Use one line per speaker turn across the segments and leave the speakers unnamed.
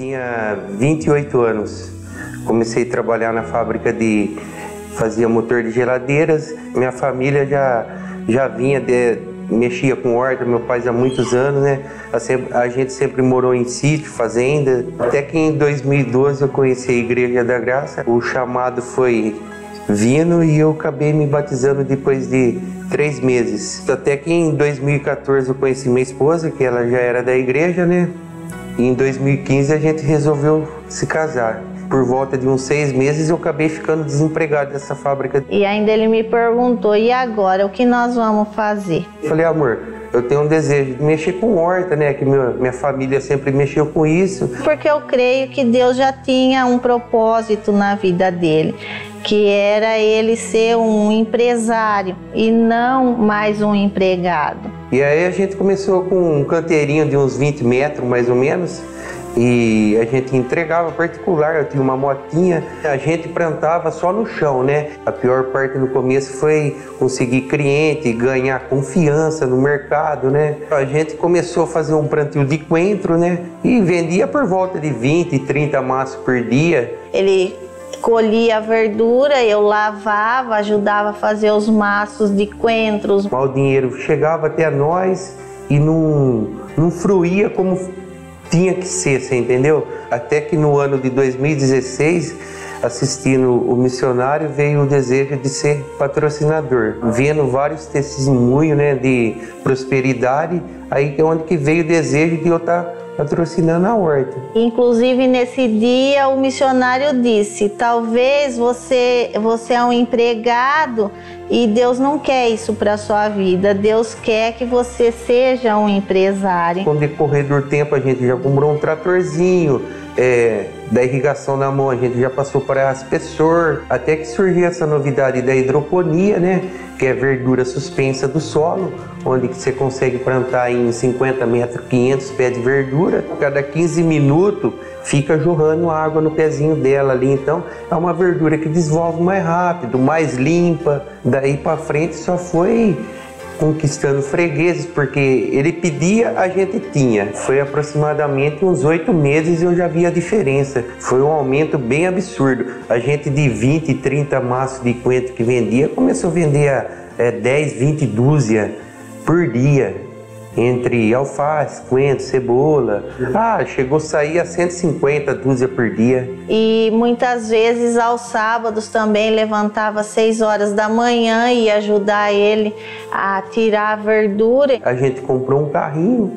Tinha 28 anos. Comecei a trabalhar na fábrica de fazia motor de geladeiras. Minha família já já vinha de, mexia com horta, meu pai há muitos anos, né? A, gente sempre morou em sítio, fazenda. Até que em 2012 eu conheci a Igreja da Graça. O chamado foi vindo e eu acabei me batizando depois de três meses. Até que em 2014 eu conheci minha esposa, que ela já era da igreja, né? E em 2015 a gente resolveu se casar. Por volta de uns seis meses eu acabei ficando desempregado dessa fábrica.
E ainda ele me perguntou: e agora, o que nós vamos fazer?
Eu falei, amor, eu tenho um desejo de mexer com horta, né? Que minha, minha família sempre mexeu com isso.
Porque eu creio que Deus já tinha um propósito na vida dele que era ele ser um empresário e não mais um empregado.
E aí a gente começou com um canteirinho de uns 20 metros mais ou menos e a gente entregava particular, eu tinha uma motinha, a gente plantava só no chão, né? A pior parte no começo foi conseguir cliente, ganhar confiança no mercado, né? A gente começou a fazer um plantio de coentro, né? E vendia por volta de 20, 30 maços por dia.
Ele colhia a verdura, eu lavava, ajudava a fazer os maços de coentros.
O dinheiro chegava até nós e não, não fruía como tinha que ser, você entendeu? Até que no ano de 2016, assistindo o missionário, veio o desejo de ser patrocinador. Vendo vários testemunhos né, de prosperidade, aí é onde que veio o desejo de eu estar patrocinando a horta.
Inclusive nesse dia o missionário disse: talvez você você é um empregado e Deus não quer isso para sua vida. Deus quer que você seja um empresário.
Com o decorrer do tempo a gente já comprou um tratorzinho. É, da irrigação na mão, a gente já passou para aspersor, até que surgiu essa novidade da hidroponia, né? Que é verdura suspensa do solo, onde você consegue plantar em 50 metros 500 pés de verdura. Cada 15 minutos fica jorrando água no pezinho dela ali. Então é uma verdura que desenvolve mais rápido, mais limpa. Daí para frente só foi conquistando fregueses, porque ele pedia, a gente tinha. Foi aproximadamente uns oito meses e eu já vi a diferença. Foi um aumento bem absurdo. A gente de 20, 30 maços de coentro que vendia, começou a vender é, 10, 20 dúzia por dia entre alface, coentro, cebola. Ah, chegou a sair a 150 dúzia por dia.
E muitas vezes aos sábados também levantava às 6 horas da manhã e ajudar ele a tirar a verdura.
A gente comprou um carrinho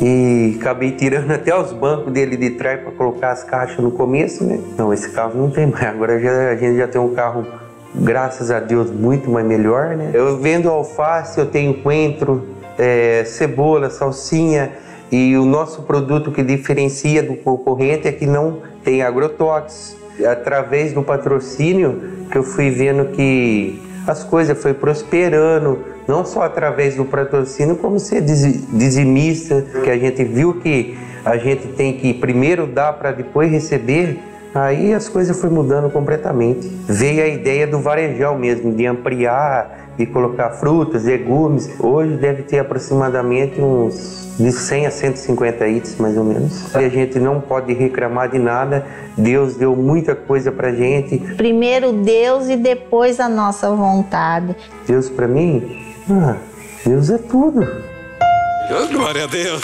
e acabei tirando até os bancos dele de trás para colocar as caixas no começo, né? Não, esse carro não tem mais. Agora já, a gente já tem um carro graças a Deus, muito mais melhor, né? Eu vendo alface, eu tenho coentro, é, cebola, salsinha e o nosso produto que diferencia do concorrente é que não tem agrotóxicos. Através do patrocínio que eu fui vendo que as coisas foi prosperando, não só através do patrocínio, como ser dizimista, que a gente viu que a gente tem que primeiro dar para depois receber. Aí as coisas foi mudando completamente. Veio a ideia do varejão mesmo, de ampliar de colocar frutas, legumes. Hoje deve ter aproximadamente uns de 100 a 150 itens, mais ou menos. E a gente não pode reclamar de nada. Deus deu muita coisa pra gente.
Primeiro Deus e depois a nossa vontade.
Deus para mim, ah, Deus é tudo.
Glória a Deus.